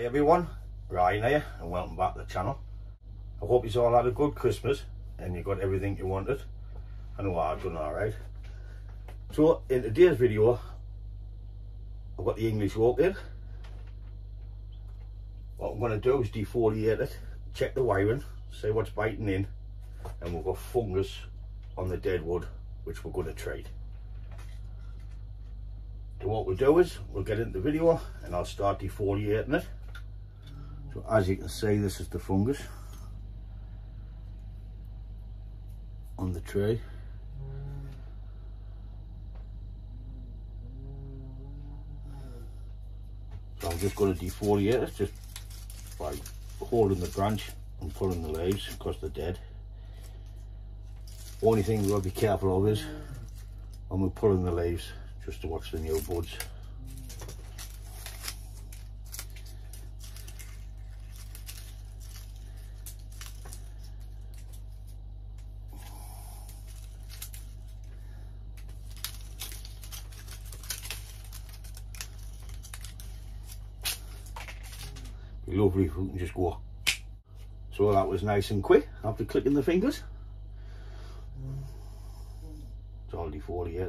Hi everyone, Ryan here and welcome back to the channel. I hope you all had a good Christmas and you got everything you wanted. I know I've done alright. So in today's video, I've got the English oak in. What I'm going to do is defoliate it, check the wiring, see what's biting in and we've got fungus on the dead wood which we're going to treat. So what we'll do is we'll get into the video and I'll start defoliating it. So as you can see this is the fungus on the tree. So I'm just going to defoliate it just by holding the branch and pulling the leaves because they're dead. Only thing we've got to be careful of is when we're pulling the leaves just to watch the new buds. Lovely if we can just go. So that was nice and quick after clicking the fingers. It's already 48.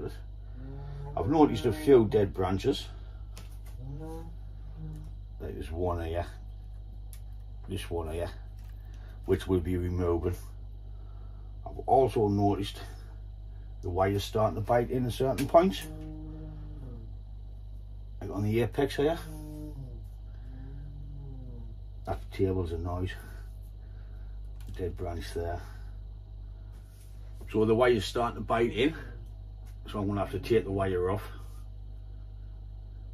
I've noticed a few dead branches. There's one here, this one here, which we'll be removing. I've also noticed the wires starting to bite in at certain points. Like on the apex here. That table's a noise. Dead branch there. So the wire's starting to bite in so I'm to have to take the wire off.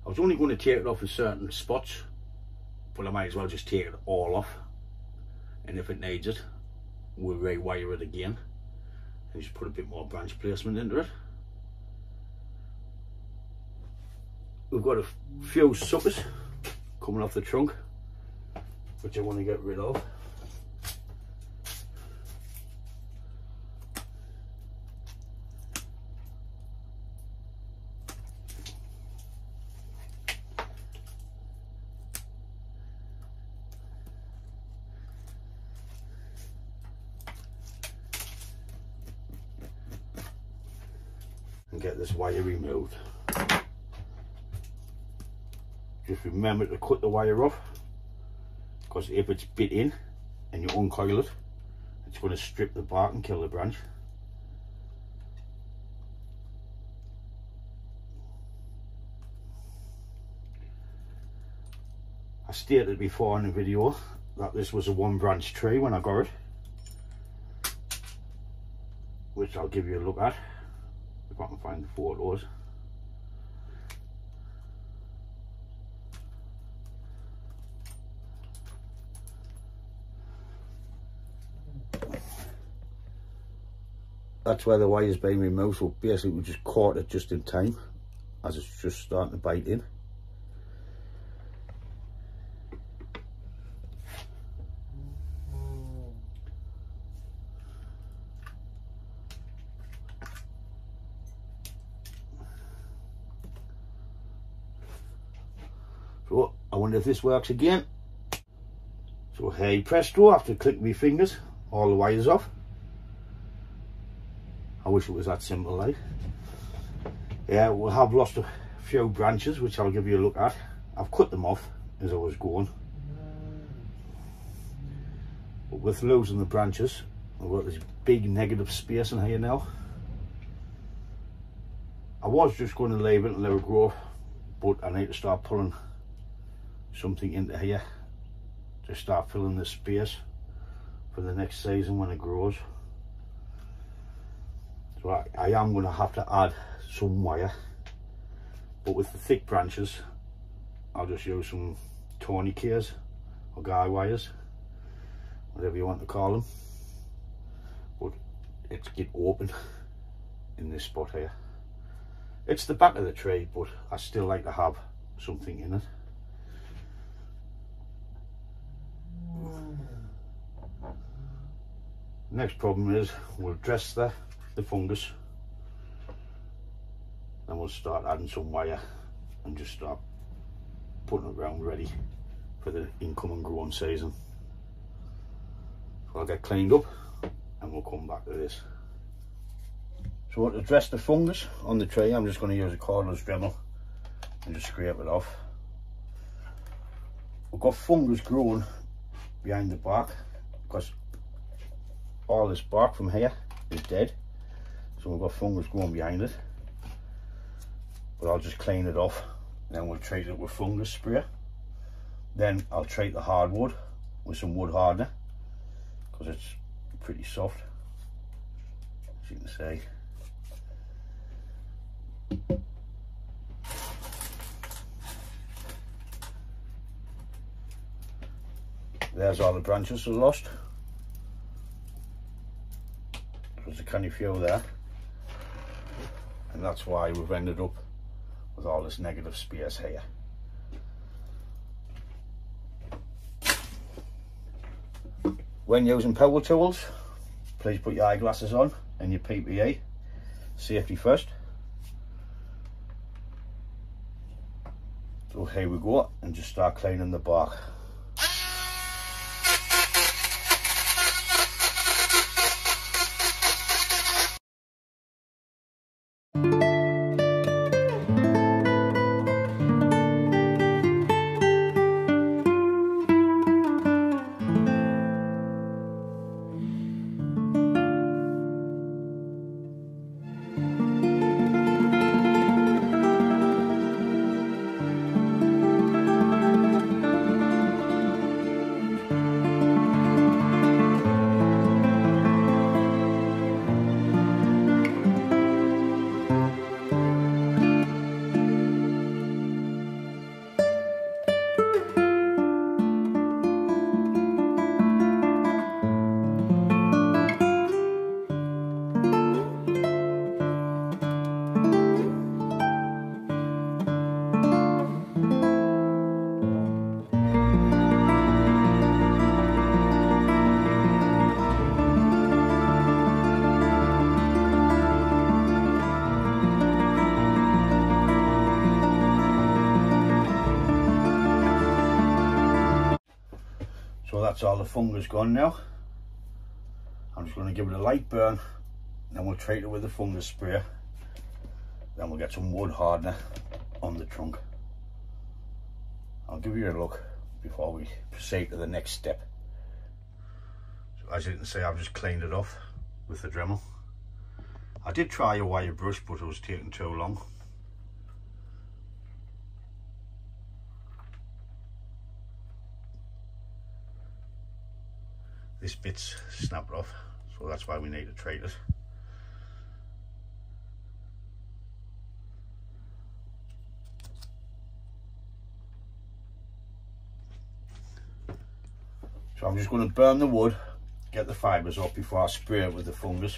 I was only going to take it off in certain spots, but I might as well just take it all off. And if it needs it, we'll rewire it again and just put a bit more branch placement into it. We've got a few suckers coming off the trunk, which I want to get rid of. and get this wire removed. Just remember to cut the wire off because if it's bit in and you uncoil it, it's going to strip the bark and kill the branch. I stated before in the video that this was a one branch tree when I got it, which I'll give you a look at if I can find the photos. That's where the wire's been removed, so basically we just caught it just in time as it's just starting to bite in. So I wonder if this works again. So hey presto, after clicking my fingers, all the wires off. I wish it was that simple like. Yeah, we have lost a few branches which I'll give you a look at. I've cut them off as I was going. But with losing the branches, I've got this big negative space in here now. I was just going to leave it and let it grow, but I need to start pulling something into here to start filling the space for the next season when it grows. I, I am going to have to add some wire, but with the thick branches, I'll just use some tawny tourniquets or guy wires, whatever you want to call them. But it's get open in this spot here. It's the back of the tree, but I still like to have something in it. Next problem is we'll dress the, the fungus and we'll start adding some wire and just start putting it around ready for the incoming growing season. So I'll get cleaned up and we'll come back to this. So to address the fungus on the tree, I'm just going to use a cordless Dremel and just scrape it off. We've got fungus growing behind the bark because all this bark from here is dead. So we've got fungus growing behind it. But I'll just clean it off. Then we'll treat it with fungus spray. Then I'll treat the hardwood with some wood hardener because it's pretty soft, as you can see. There's all the branches are lost. There's a canny few there. And that's why we've ended up with all this negative space here. When using power tools, please put your eyeglasses on and your PPE. Safety first. So here we go and just start cleaning the bark. That's all the fungus gone now. I'm just going to give it a light burn, then we'll treat it with the fungus spray. Then we'll get some wood hardener on the trunk. I'll give you a look before we proceed to the next step. So as you can see, I've just cleaned it off with the Dremel. I did try a wire brush, but it was taking too long. This bit's snapped off so that's why we need to treat it so I'm just going to burn the wood get the fibres off before I spray it with the fungus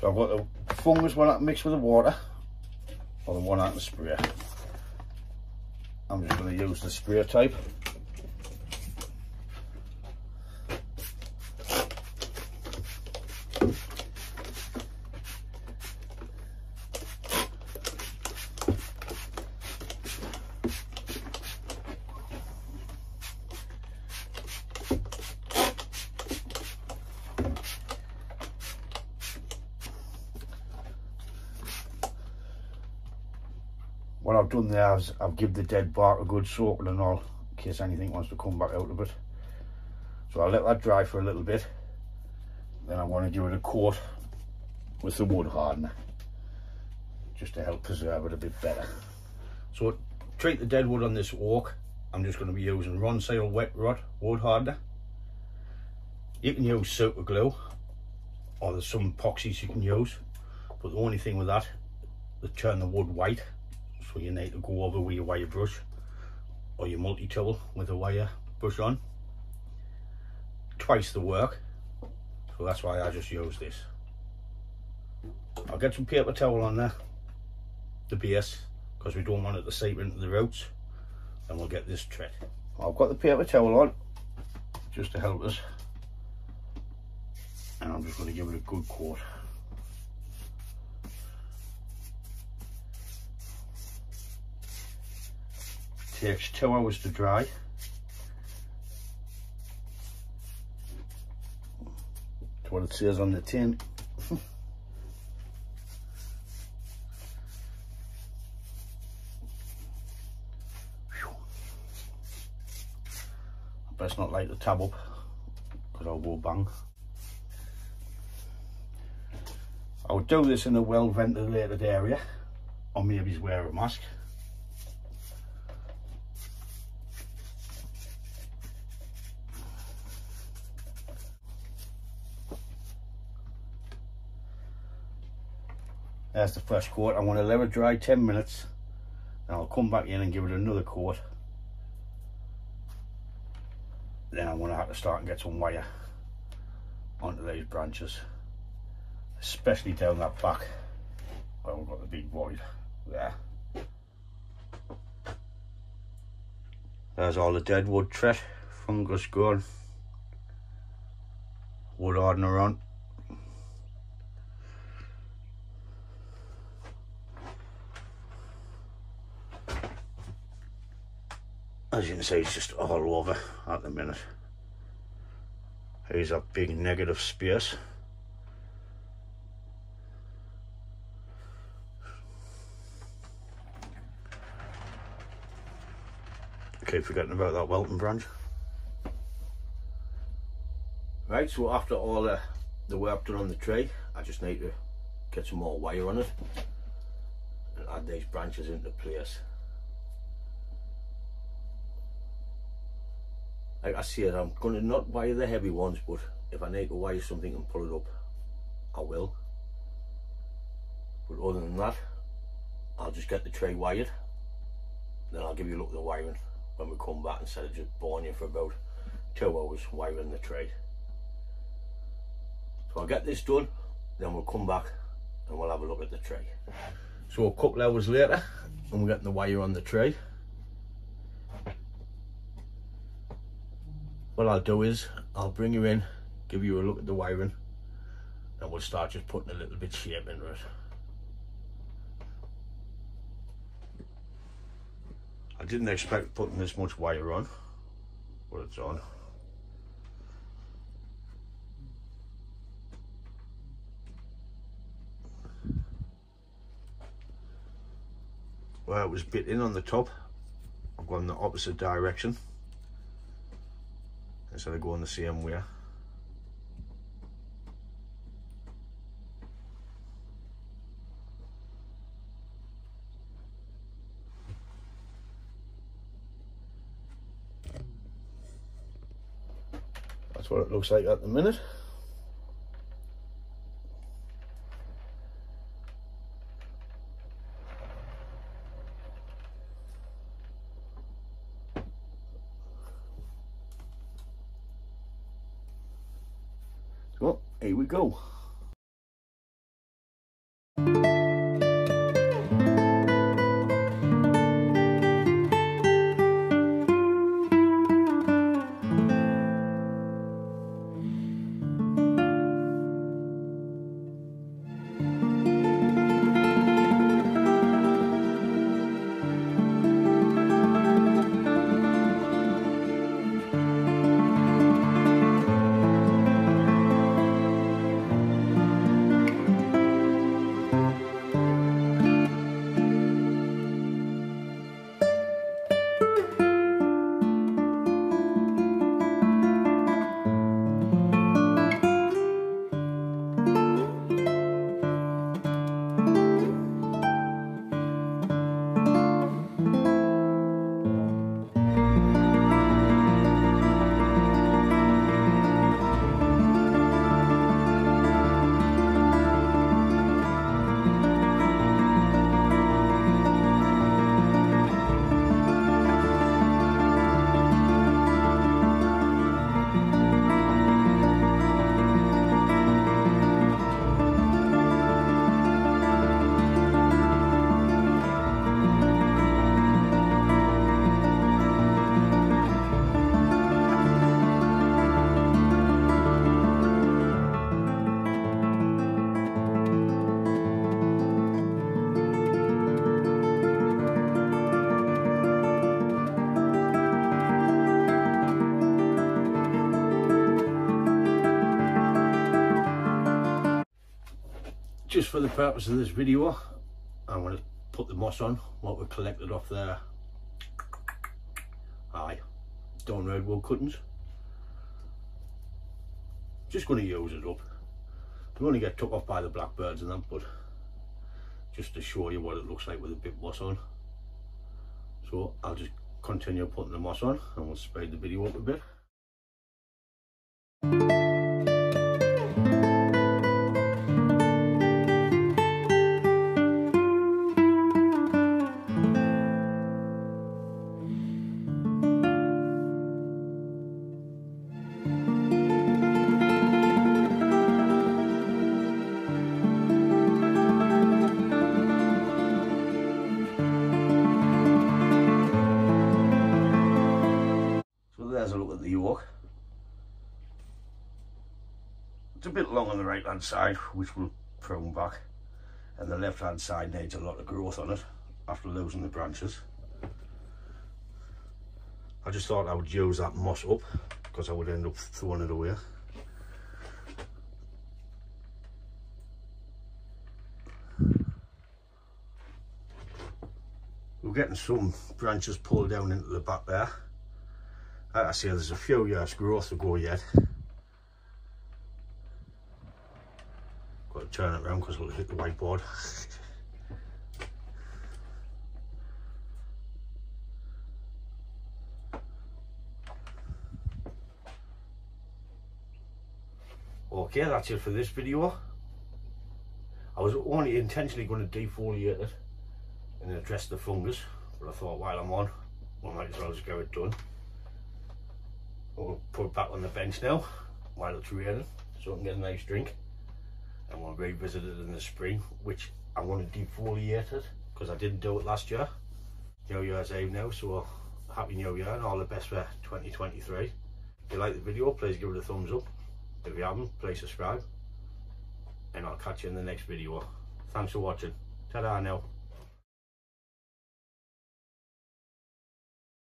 So I've got the fungus one that mixed with the water or the one out the sprayer. I'm just going to use the sprayer type. What I've done there is I've given the dead bark a good soaking and all in case anything wants to come back out of it. So I'll let that dry for a little bit. Then I want to give it a coat with the wood hardener just to help preserve it a bit better. So treat the dead wood on this oak. I'm just going to be using Ronseal wet rot wood hardener. You can use super glue or there's some epoxies you can use but the only thing with that they turn the wood white so you need to go over with your wire brush or your multi-tool with a wire brush on. Twice the work. So that's why I just use this. I'll get some paper towel on there the base because we don't want it to seep into the roots and we'll get this tread. I've got the paper towel on just to help us. And I'm just going to give it a good coat takes two hours to dry. That's what it says on the tin. best not light the tab up because I'll go bang. I would do this in a well ventilated area or maybe wear a mask There's the first coat. I'm going to let it dry 10 minutes. and I'll come back in and give it another coat. Then I'm going to have to start and get some wire onto these branches. Especially down that back where we've got the big void there. There's all the dead wood tread, fungus gone, wood hardener on. As you can see it's just all over at the minute. Here's a big negative space. Keep forgetting about that welton branch. Right so after all the, the work done on the tree I just need to get some more wire on it and add these branches into place like I said, I'm going to not wire the heavy ones, but if I need to wire something and pull it up, I will. But other than that, I'll just get the tray wired. Then I'll give you a look at the wiring when we come back instead of just boring you for about two hours wiring the tray. So I'll get this done, then we'll come back and we'll have a look at the tray. So a couple hours later, and we're getting the wire on the tray. What I'll do is I'll bring you in give you a look at the wiring and we'll start just putting a little bit shape into it. I didn't expect putting this much wire on but it's on. Where it was bit in on the top. I've gone the opposite direction instead of going the same way. That's what it looks like at the minute. here we go. For the purpose of this video I'm going to put the moss on what we collected off there. Aye Don Redwood cuttings. Just going to use it up. I'm going to get took off by the blackbirds and that but just to show you what it looks like with a bit moss on. So I'll just continue putting the moss on and we'll speed the video up a bit a bit long on the right hand side, which will prune back. And the left hand side needs a lot of growth on it after losing the branches. I just thought I would use that moss up because I would end up throwing it away. We're getting some branches pulled down into the back there like I say, there's a few years growth to go yet. Turn it around because it'll hit the whiteboard. okay, that's it for this video. I was only intentionally going to defoliate it and address the fungus, but I thought while I'm on, I might as well just get it done. We'll put it back on the bench now while it's raining so I can get a nice drink. And we'll revisit it in the spring, which I want to defoliate it because I didn't do it last year. New Year's Eve now, so uh, happy New Year and all the best for 2023. If you like the video, please give it a thumbs up. If you haven't, please subscribe. And I'll catch you in the next video. Thanks for watching. Ta-da now.